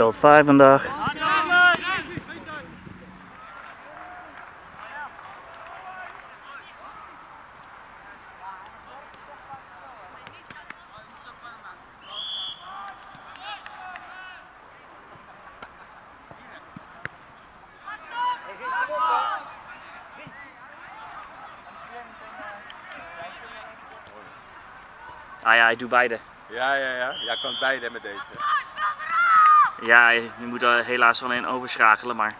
veld 5 vandaag. Ah ja, ik doe beide. Ja, ja, ja. Jij kan beide met deze. Ja, je moet helaas alleen overschakelen, maar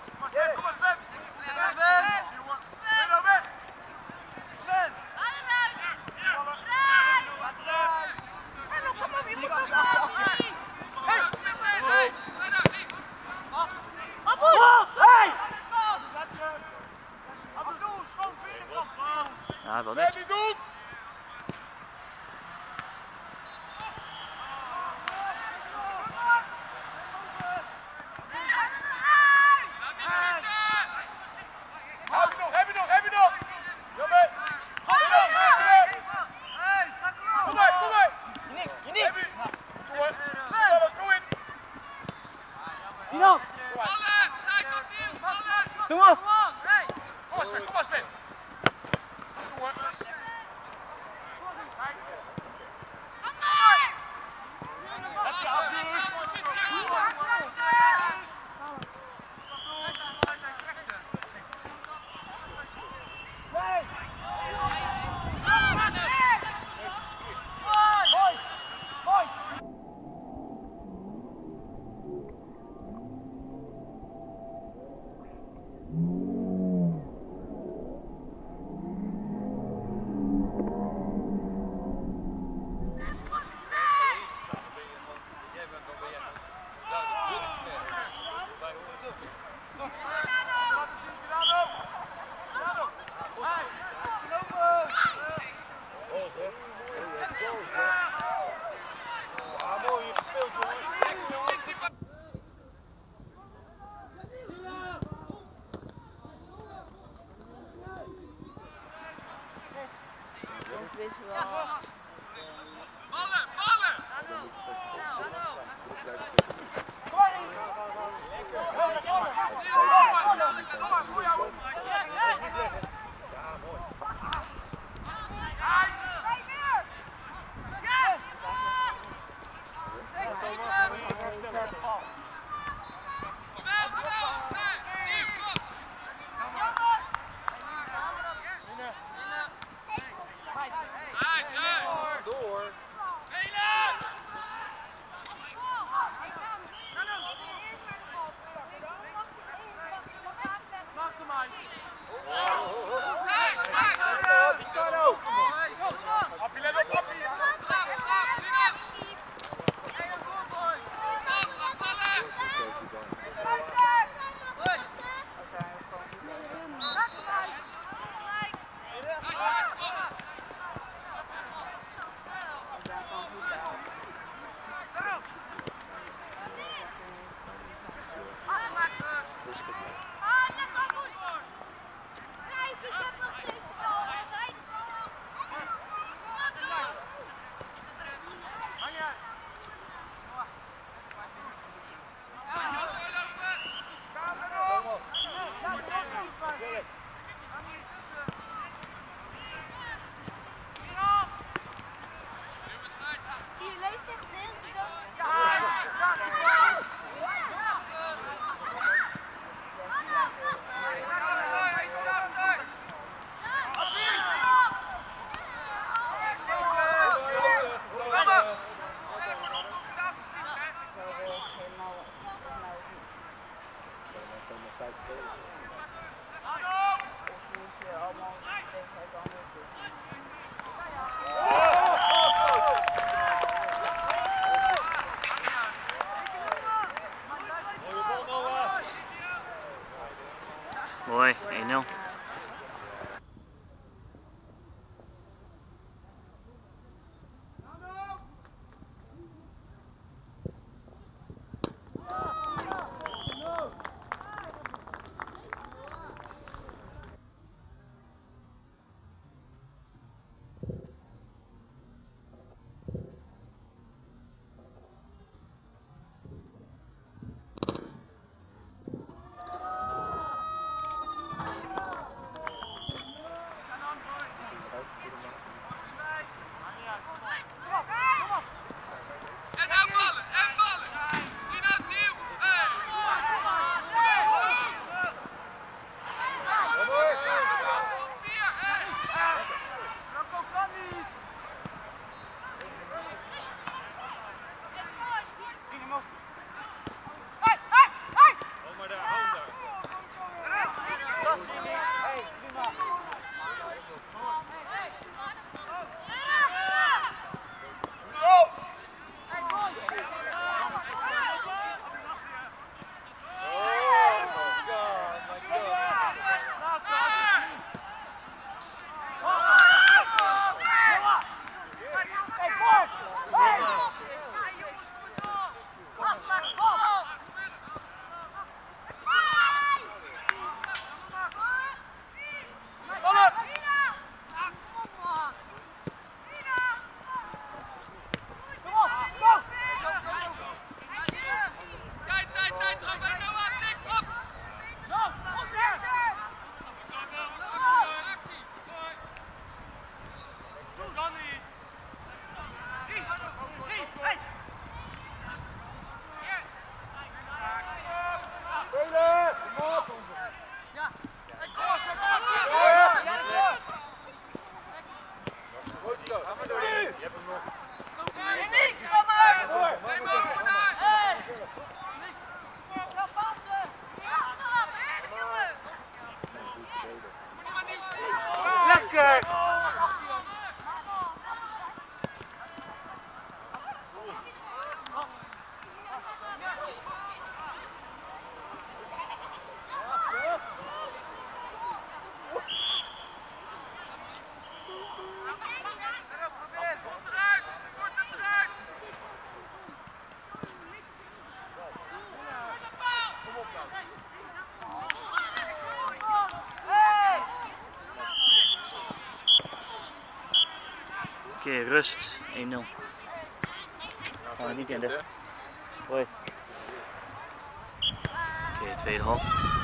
Crispin. Mooi, 1-0. Oh! Oké, rust. 1-0. Gaan niet in de. Hoi. Oké, tweede half.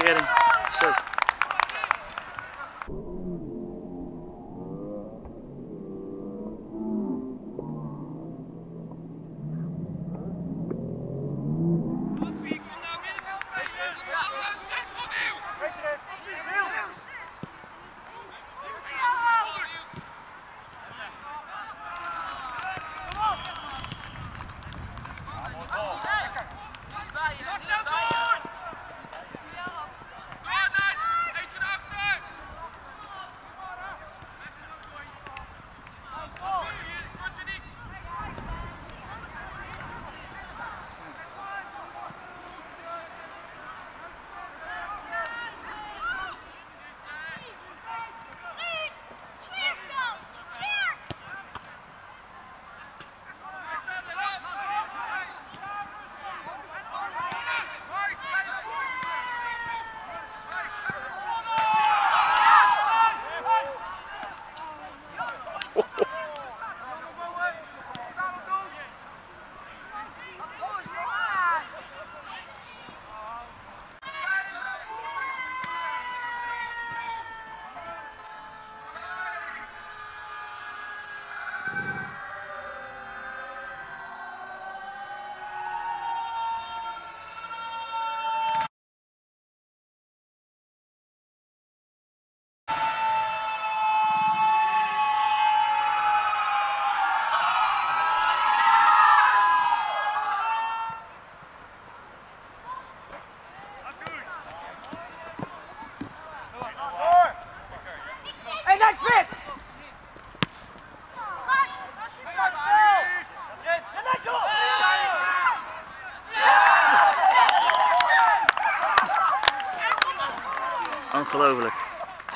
getting.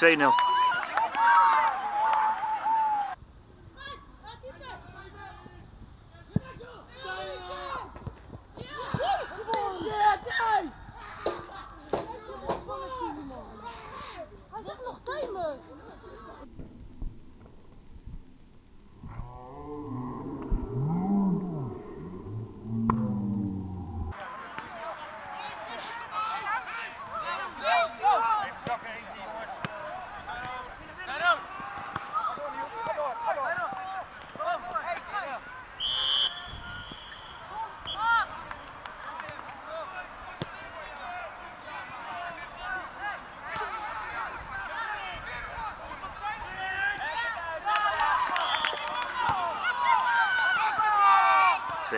2-0.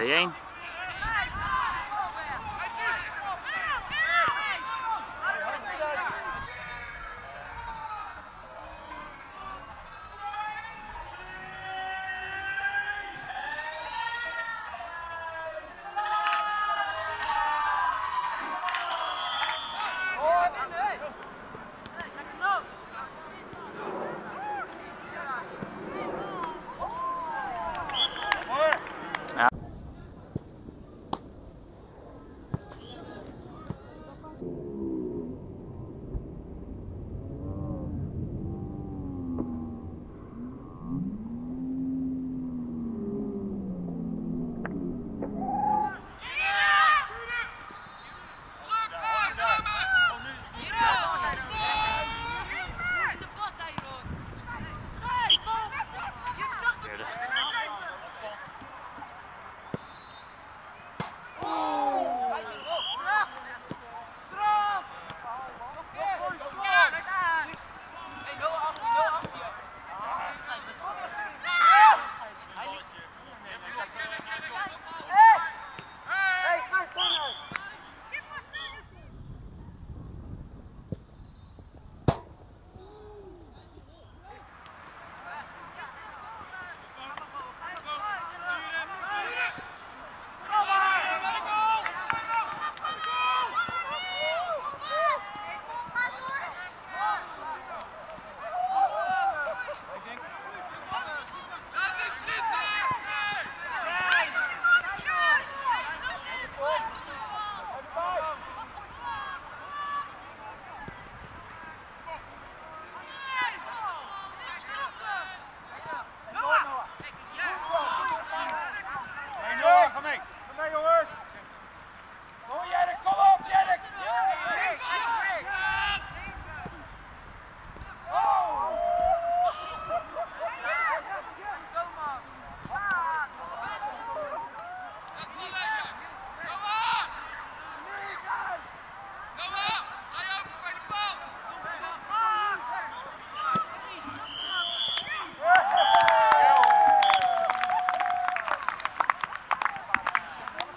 Jane.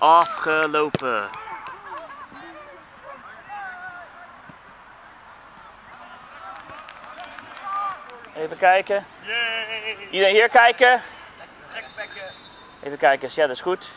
Afgelopen. Even kijken. Iedereen hier kijken? Even kijken, ja dat is goed.